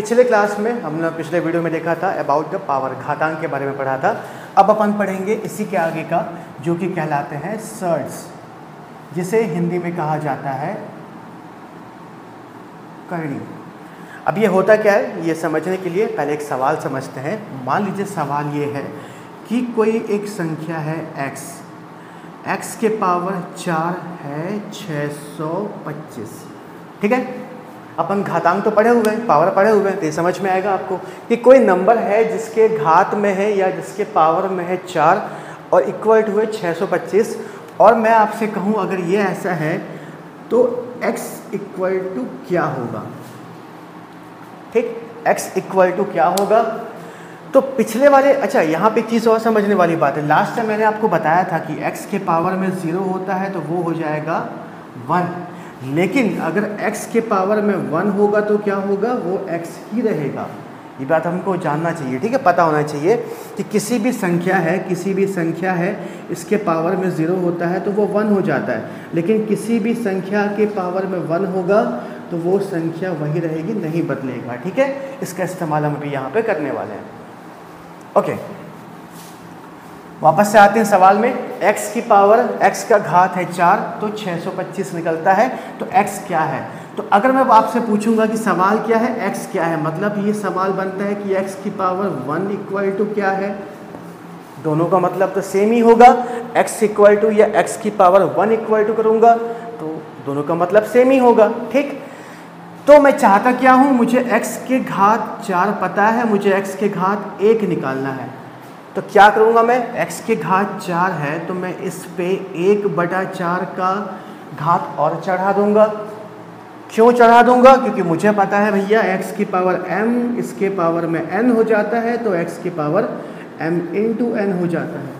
पिछले क्लास में हमने पिछले वीडियो में देखा था अबाउट द पावर घातांक के बारे में पढ़ा था। अब अपन पढ़ेंगे इसी के आगे का, जो कि कहलाते हैं सर्ट्स जिसे हिंदी में कहा जाता है करणी। अब ये होता क्या है? ये समझने के लिए पहले एक सवाल समझते हैं। मान लीजिए सवाल ये है कि कोई एक संख्या है x x के पावर चार है 625 ठीक है? अपन घातांक तो पढ़े हुए हैं पावर पढ़े हुए हैं तो ये समझ में आएगा आपको कि कोई नंबर है जिसके घात में है या जिसके पावर में है चार और इक्वल टू है 625 और मैं आपसे कहूँ, अगर ये ऐसा है तो x इक्वल टू क्या होगा? ठीक? x इक्वल टू क्या होगा? तो पिछले वाले अच्छा यहाँ पे चीज़ और समझने वाली बात है। लास्ट टाइम मैंने आपको बताया था कि x के पावर में ज़ीरो होता है तो वो हो जाएगा वन लेकिन अगर x के पावर में वन होगा तो क्या होगा? वो x ही रहेगा। ये बात हमको जानना चाहिए, ठीक है? पता होना चाहिए कि किसी भी संख्या है, किसी भी संख्या है, इसके पावर में ज़ीरो होता है तो वो वन हो जाता है। लेकिन किसी भी संख्या के पावर में वन होगा तो वो संख्या वही रहेगी, नहीं बदलेगा, ठीक है? इसका इस्तेमाल हम अभी यहाँ पे करने वाले हैं। ओके वापस से आते हैं सवाल में। X की पावर x का घात है चार तो 625 निकलता है तो x क्या है? तो अगर मैं आपसे पूछूँगा कि सवाल क्या है, x क्या है? मतलब ये सवाल बनता है कि x की पावर वन इक्वल टू क्या है? दोनों का मतलब तो सेम ही होगा। x इक्वल टू या x की पावर वन इक्वल टू करूँगा तो दोनों का मतलब सेम ही होगा, ठीक? तो मैं चाहता क्या हूँ? मुझे x के घात चार पता है, मुझे x के घात एक निकालना है। तो क्या करूँगा मैं? X के घात चार है तो मैं इस पे एक बटा चार का घात और चढ़ा दूँगा। क्यों चढ़ा दूँगा? क्योंकि मुझे पता है भैया, x की पावर m, इसके पावर में n हो जाता है तो x की पावर m इंटू एन हो जाता है।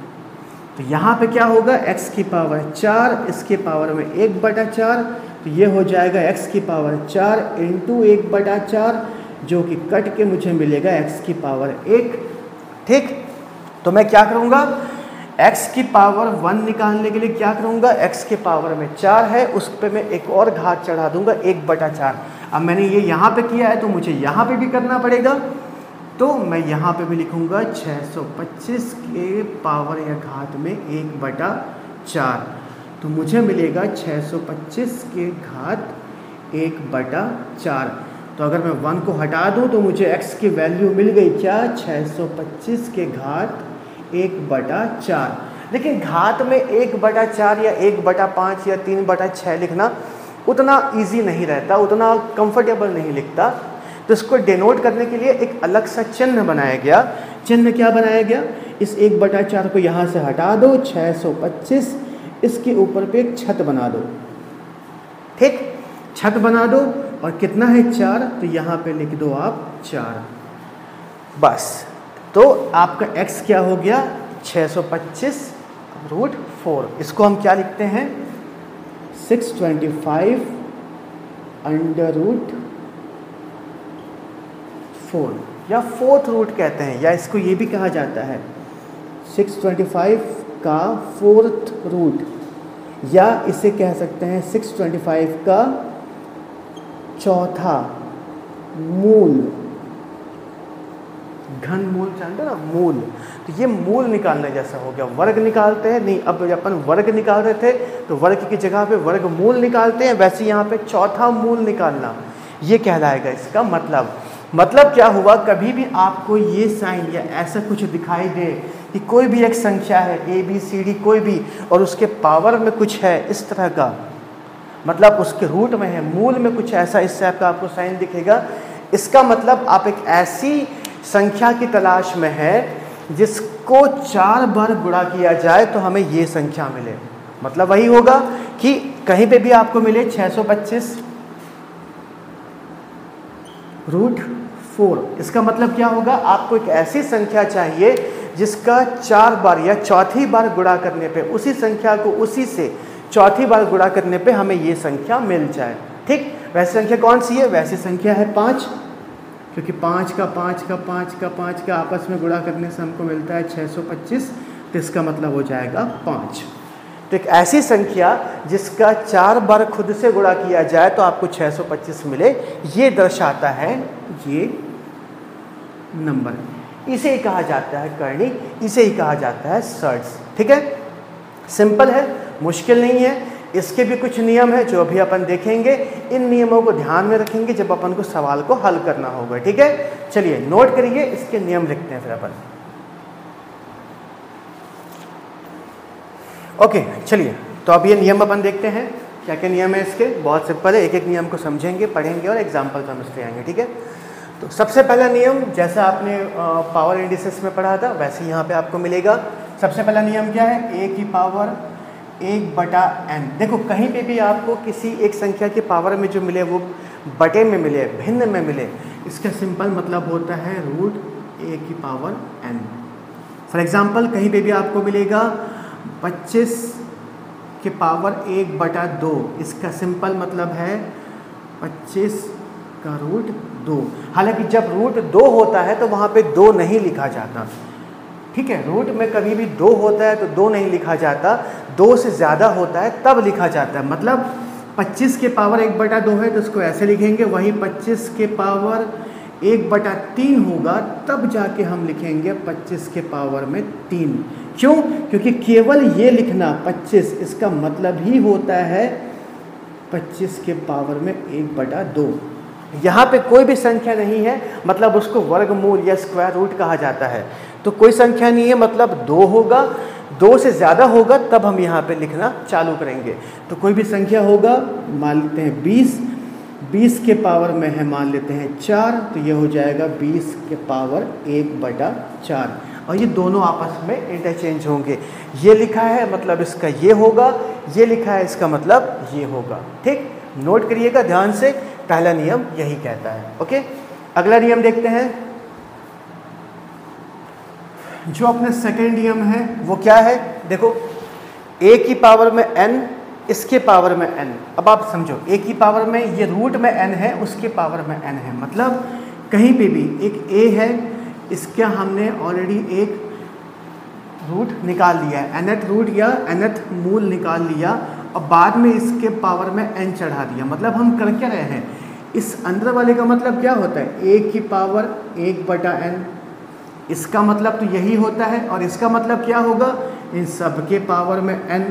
तो यहाँ पे क्या होगा? X की पावर चार, इसके पावर में एक बटा चार तो ये हो जाएगा x की पावर चार इंटू एक बटा चार, जो कि कट के मुझे मिलेगा x की पावर एक। ठीक? तो मैं क्या करूँगा? X की पावर वन निकालने के लिए क्या करूँगा? X के पावर में चार है, उस पर मैं एक और घात चढ़ा दूँगा, एक बटा चार। अब मैंने ये यहाँ पे किया है तो मुझे यहाँ पे भी करना पड़ेगा। तो मैं यहाँ पे भी लिखूँगा 625 के पावर या घात में एक बटा चार। तो मुझे मिलेगा 625 के घात एक बटा चार। तो अगर मैं वन को हटा दूँ तो मुझे x की वैल्यू मिल गई क्या? 625 के घात एक बटा चार। देखिए, घात में एक बटा चार या एक बटा पाँच या तीन बटा छः लिखना उतना इजी नहीं रहता, उतना कंफर्टेबल नहीं लिखता। तो इसको डिनोट करने के लिए एक अलग सा चिन्ह बनाया गया। चिन्ह क्या बनाया गया? इस एक बटा चार को यहाँ से हटा दो 625 इसके ऊपर पे एक छत बना दो। ठीक? छत बना दो, और कितना है चार? तो यहाँ पे लिख दो आप चार। बस। तो आपका x क्या हो गया? 625 रूट फोर इसको हम क्या लिखते हैं? 625 अंडर रूट फोर या फोर्थ रूट कहते हैं, या इसको ये भी कहा जाता है 625 का फोर्थ रूट या इसे कह सकते हैं 625 का चौथा मूल. घन मूल जानते ना मूल। तो ये मूल निकालने जैसा हो गया। वर्ग निकालते हैं, नहीं, अब अपन वर्ग निकाल रहे थे तो वर्ग की जगह पे वर्ग मूल निकालते हैं, वैसे यहाँ पे चौथा मूल निकालना। ये कहलाएगा इसका मतलब। मतलब क्या हुआ? कभी भी आपको ये साइन या ऐसा कुछ दिखाई दे कि कोई भी एक संख्या है ए बी सी डी कोई भी, और उसके पावर में कुछ है, इस तरह का। मतलब उसके रूट में है मूल में कुछ ऐसा, इस टाइप का आपको साइन दिखेगा। इसका मतलब आप एक ऐसी संख्या की तलाश में है, जिसको चार बार गुणा किया जाए तो हमें ये संख्या मिले। मतलब वही होगा कि कहीं पे भी आपको मिले 625 रूट फोर। इसका मतलब क्या होगा? आपको एक ऐसी संख्या चाहिए जिसका चार बार या चौथी बार गुणा करने पे, उसी संख्या को उसी से चौथी बार गुणा करने पे हमें ये संख्या मिल जाए। ठीक? वैसी संख्या कौन सी है? वैसी संख्या है पाँच। क्योंकि पाँच का पाँच का पाँच का पाँच का आपस में गुणा करने से हमको मिलता है 625 तो इसका मतलब हो जाएगा पाँच। तो एक ऐसी संख्या जिसका चार बार खुद से गुणा किया जाए तो आपको 625 मिले। ये दर्शाता है ये नंबर। इसे ही कहा जाता है करणी, इसे ही कहा जाता है सर्ट्स ठीक है? सिंपल है, मुश्किल नहीं है। इसके भी कुछ नियम है जो अभी अपन देखेंगे, इन नियमों को ध्यान में रखेंगे जब अपन को सवाल को हल करना होगा, ठीक है? चलिए नोट करिए, इसके नियम लिखते हैं फिर अपन। ओके चलिए तो अब ये नियम अपन देखते हैं। क्या क्या नियम है इसके? बहुत सिंपल है एक एक नियम को समझेंगे, पढ़ेंगे और एग्ज़ाम्पल समझते आएँगे, ठीक है? तो सबसे पहला नियम, जैसा आपने पावर इंडिसेस में पढ़ा था, वैसे यहाँ पे आपको मिलेगा। सबसे पहला नियम क्या है? ए की पावर एक बटा एन देखो, कहीं पे भी आपको किसी एक संख्या के पावर में जो मिले, वो बटे में मिले, भिन्न में मिले, इसका सिंपल मतलब होता है रूट ए की पावर एन फॉर एग्ज़ाम्पल कहीं पे भी आपको मिलेगा 25 के पावर एक बटा दो। इसका सिंपल मतलब है 25 का रूट दो। हालाँकि जब रूट दो होता है तो वहाँ पे दो नहीं लिखा जाता। ठीक है रूट में कभी भी दो होता है तो दो नहीं लिखा जाता। दो से ज़्यादा होता है, तब लिखा जाता है। मतलब 25 के पावर एक बटा दो है तो उसको ऐसे लिखेंगे, वहीं 25 के पावर एक बटा तीन होगा, तब जाके हम लिखेंगे 25 के पावर में तीन। क्यों? क्योंकि केवल ये लिखना 25 इसका मतलब ही होता है 25 के पावर में एक बटा दो। यहाँ पे कोई भी संख्या नहीं है मतलब उसको वर्गमूल या स्क्वायर रूट कहा जाता है। तो कोई संख्या नहीं है मतलब दो होगा, दो से ज़्यादा होगा, तब हम यहाँ पे लिखना चालू करेंगे। तो कोई भी संख्या होगा, मान लेते हैं बीस बीस के पावर में है, मान लेते हैं चार तो ये हो जाएगा बीस के पावर एक बटा चार। और ये दोनों आपस में इंटरचेंज होंगे। ये लिखा है मतलब इसका ये होगा, ये लिखा है, इसका मतलब ये होगा। ठीक? नोट करिएगा ध्यान से, पहला नियम यही कहता है। ओके अगला नियम देखते हैं। जो अपने सेकेंड नियम है, वो क्या है? देखो ए की पावर में एन इसके पावर में एन अब आप समझो ए की पावर में ये रूट में एन है, उसके पावर में एन है। मतलब कहीं पे भी एक ए है, इसका हमने ऑलरेडी एक रूट निकाल लिया है। एनथ रूट या एनथ मूल निकाल लिया और बाद में इसके पावर में एन चढ़ा दिया। मतलब हम कर क्या रहे हैं? इस अंदर वाले का मतलब क्या होता है? ए की पावर एक बटा एन इसका मतलब तो यही होता है और इसका मतलब क्या होगा? इन सब के पावर में एन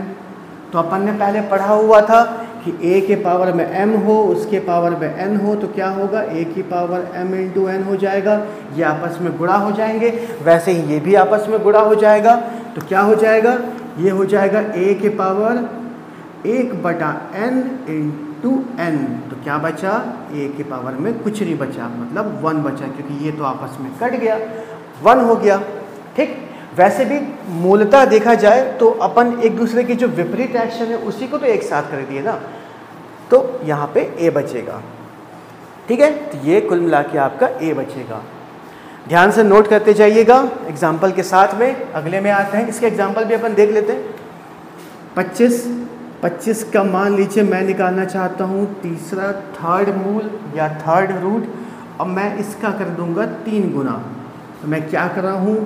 तो अपन ने पहले पढ़ा हुआ था कि ए के पावर में एम हो, उसके पावर में एन हो तो क्या होगा? ए की पावर m इंटू एन हो जाएगा। ये आपस में गुणा हो जाएँगे। वैसे ही ये भी आपस में गुणा हो जाएगा। तो क्या हो जाएगा? ये हो जाएगा ए के पावर एक बटा n इंटू एन तो क्या बचा? ए के पावर में कुछ नहीं बचा। मतलब वन बचा, क्योंकि ये तो आपस में कट गया। वन हो गया। ठीक? वैसे भी मूलतः देखा जाए तो अपन एक दूसरे की जो विपरीत एक्शन है, उसी को तो एक साथ कर दिए ना। तो यहाँ पे ए बचेगा। ठीक है? तो ये कुल मिला के आपका ए बचेगा। ध्यान से नोट करते जाइएगा एग्ज़ाम्पल के साथ में। अगले में आते हैं। इसके एग्ज़ाम्पल भी अपन देख लेते हैं। पच्चीस। पच्चीस का मान लीजिए मैं निकालना चाहता हूँ। तीसरा थर्ड मूल या थर्ड रूट और मैं इसका कर दूँगा तीन गुना। तो मैं क्या कर रहा हूँ?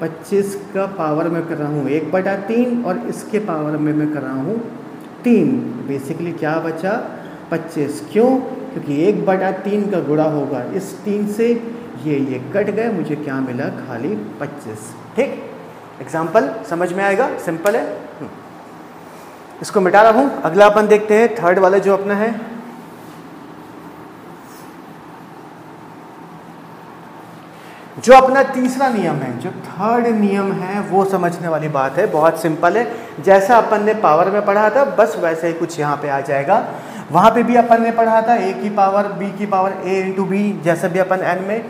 पच्चीस का पावर में कर रहा हूँ। एक बटा तीन और इसके पावर में मैं कर रहा हूँ तीन। बेसिकली क्या बचा? पच्चीस। क्यों? क्योंकि एक बटा तीन का गुड़ा होगा। इस तीन से ये ये कट गए। मुझे क्या मिला? खाली पच्चीस। ठीक? एग्ज़ाम्पल समझ में आएगा? सिंपल है? हम्म। इसको मिटा रहा हूँ। अगला अपन देखते हैं। थर्ड वाला जो अपना है। जो अपना तीसरा नियम है, जो थर्ड नियम है, वो समझने वाली बात है। बहुत सिंपल है। जैसा अपन ने पावर में पढ़ा था, बस वैसे ही कुछ यहाँ पे आ जाएगा। वहाँ पे भी अपन ने पढ़ा था ए की पावर बी की पावर ए इंटू बी जैसे भी अपन एन में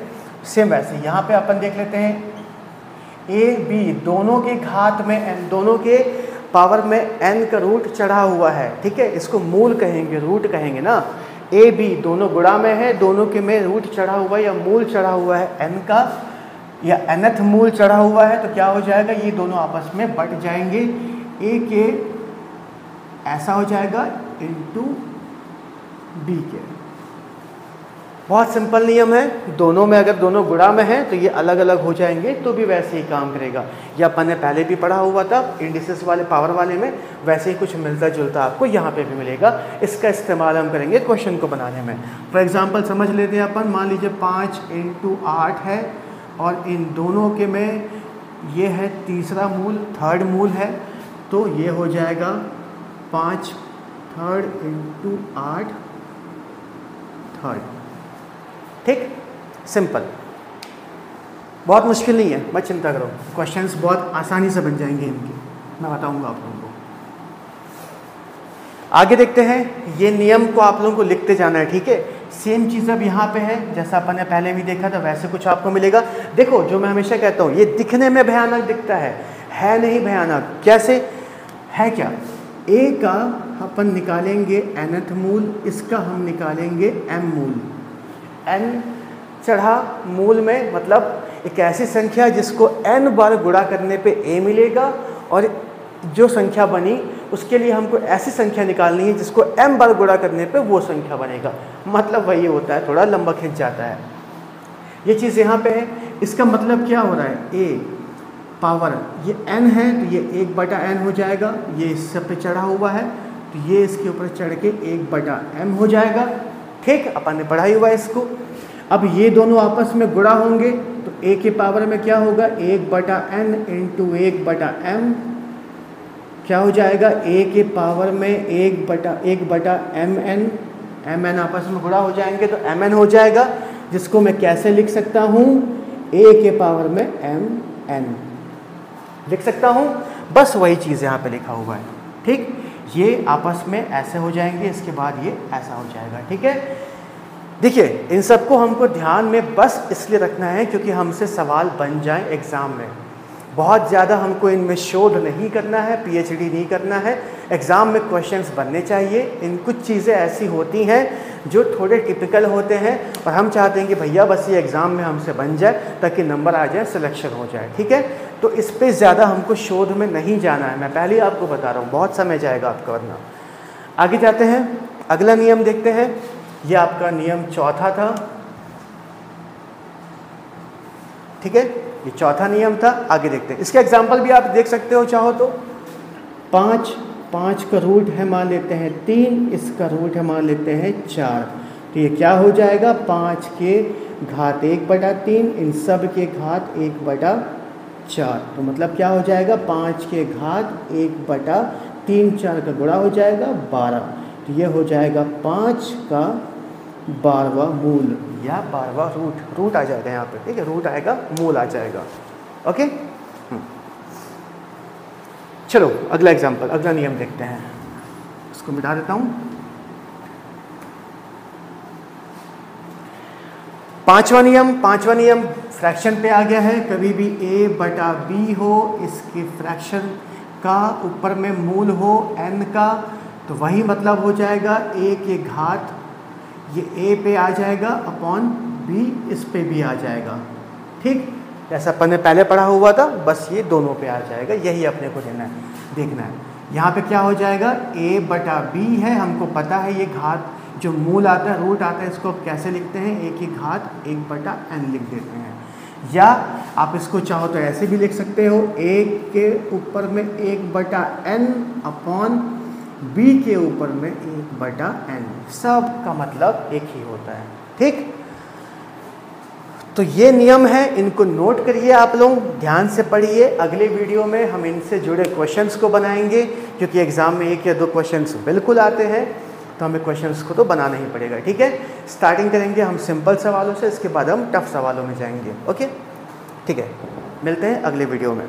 सेम वैसे यहाँ पे अपन देख लेते हैं ए बी दोनों के घात में एन दोनों के पावर में एन का रूट चढ़ा हुआ है। ठीक है? इसको मूल कहेंगे रूट कहेंगे ना? ए बी दोनों गुड़ा में है, दोनों के में रूट चढ़ा हुआ है या मूल चढ़ा हुआ है एन का, या एनथ मूल चढ़ा हुआ है तो क्या हो जाएगा? ये दोनों आपस में बट जाएँगे। ए के ऐसा हो जाएगा इंटू बी के। बहुत सिंपल नियम है, दोनों में अगर दोनों गुड़ा में हैं तो ये अलग अलग हो जाएँगे तो भी वैसे ही काम करेगा। ये अपन ने पहले भी पढ़ा हुआ था, इंडिसेस वाले, पावर वाले में, वैसे ही कुछ मिलता जुलता आपको यहाँ पे भी मिलेगा। इसका इस्तेमाल हम करेंगे क्वेश्चन को बनाने में। फॉर एग्ज़ाम्पल समझ लेते हैं अपन, मान लीजिए पाँच इंटू आठ है, और इन दोनों के में ये है तीसरा मूल थर्ड मूल है तो ये हो जाएगा पाँच थर्ड इंटू आठ थर्ड ठीक? सिंपल बहुत मुश्किल नहीं है, मत चिंता करो। क्वेश्चंस बहुत आसानी से बन जाएँगे इनके। मैं बताऊँगा आप लोगों को। आगे देखते हैं, ये नियम को आप लोगों को लिखते जाना है, ठीक है? सेम चीज़ अब यहाँ पे है, जैसा अपन ने पहले भी देखा था, वैसे कुछ आपको मिलेगा। देखो, जो मैं हमेशा कहता हूँ, ये दिखने में भयानक दिखता है है नहीं भयानक। कैसे? है क्या? ए का अपन निकालेंगे एनथ मूल, इसका हम निकालेंगे एम मूल। एन चढ़ा मूल में मतलब एक ऐसी संख्या जिसको एन बार गुणा करने पे ए मिलेगा और जो संख्या बनी, उसके लिए हमको ऐसी संख्या निकालनी है जिसको एम बार गुणा करने पे वो संख्या बनेगा। मतलब वही होता है, थोड़ा लंबा खिंच जाता है। ये चीज़ यहाँ पे है। इसका मतलब क्या हो रहा है? ए पावर ये एन है तो ये एक बटा एन हो जाएगा। ये इस सब पे चढ़ा हुआ है तो ये इसके ऊपर चढ़ के एक बटा एम हो जाएगा। ठीक, अपन ने पढ़ाई हुआ इसको। अब ये दोनों आपस में गुड़ा होंगे तो ए के पावर में क्या होगा? एक बटा एन इंटू एक बटा एम क्या हो जाएगा? ए के पावर में एक बटा एक बटा एम एन एम एन आपस में गुड़ा हो जाएँगे तो एम एन हो जाएगा, जिसको मैं कैसे लिख सकता हूँ? ए के पावर में एम एन लिख सकता हूँ? बस वही चीज़ यहाँ पे लिखा हुआ है, ठीक? ये आपस में ऐसे हो जाएँगे, इसके बाद ये ऐसा हो जाएगा, ठीक है? देखिए, इन सबको हमको ध्यान में बस इसलिए रखना है क्योंकि हमसे सवाल बन जाए एग्ज़ाम में। बहुत ज़्यादा हमको इनमें शोध नहीं करना है पीएचडी नहीं करना है। एग्ज़ाम में क्वेश्चंस बनने चाहिए। इन कुछ चीज़ें ऐसी होती हैं जो थोड़े टिपिकल होते हैं और हम चाहते हैं कि भैया बस ये एग्ज़ाम में हमसे बन जाए ताकि नंबर आ जाए सिलेक्शन हो जाए, ठीक है? तो इस पर ज़्यादा हमको शोध में नहीं जाना है। मैं पहले ही आपको बता रहा हूँ, बहुत समय जाएगा आपका वरना। आगे जाते हैं। अगला नियम देखते हैं। ये आपका नियम चौथा था। ठीक है? ये चौथा नियम था, आगे देखते हैं। इसका एग्ज़ाम्पल भी आप देख सकते हो, चाहो तो। पाँच पाँच का रूट है, मान लेते हैं तीन, इसका रूट है, मान लेते हैं चार। तो ये क्या हो जाएगा? पाँच के घात एक बटा तीन, इन सब के घात एक बटा चार। तो मतलब क्या हो जाएगा? पाँच के घात एक बटा तीन, चार का गुणा हो जाएगा बारह। तो ये हो जाएगा पाँच का बारहवा मूल। या बारहवा रूट रूट आ जाएगा यहाँ पे, ठीक है? रूट आएगा, मूल आ जाएगा। ओके? हम्म। चलो, अगला एग्जांपल अगला नियम देखते हैं। इसको मिटा देता हूँ। पांचवा नियम पांचवा नियम फ्रैक्शन पे आ गया है। कभी भी ए बटा बी हो, इसके फ्रैक्शन का ऊपर में मूल हो एन का तो वही मतलब हो जाएगा ए के घात ये ए पे आ जाएगा अपॉन बी इस पे भी आ जाएगा। ठीक? जैसा अपन ने पहले पढ़ा हुआ था, बस ये दोनों पे आ जाएगा। यही अपने को देना है, देखना है। यहाँ पे क्या हो जाएगा? ए बटा बी है, हमको पता है ये घात, जो मूल आता है रूट आता है, इसको कैसे लिखते हैं? ए की घात एक बटा एन लिख देते हैं। या आप इसको चाहो तो ऐसे भी लिख सकते हो ए के ऊपर में एक बटा एन अपॉन बी के ऊपर में एक बटा एन सब का मतलब एक ही होता है। ठीक? तो ये नियम है, इनको नोट करिए आप लोग, ध्यान से पढ़िए। अगले वीडियो में हम इनसे जुड़े क्वेश्चंस को बनाएँगे, क्योंकि एग्ज़ाम में एक या दो क्वेश्चंस बिल्कुल आते हैं तो हमें क्वेश्चंस को तो बनाना ही पड़ेगा, ठीक है? स्टार्टिंग करेंगे हम सिंपल सवालों से, इसके बाद हम टफ सवालों में जाएँगे ओके ठीक है? मिलते हैं अगले वीडियो में।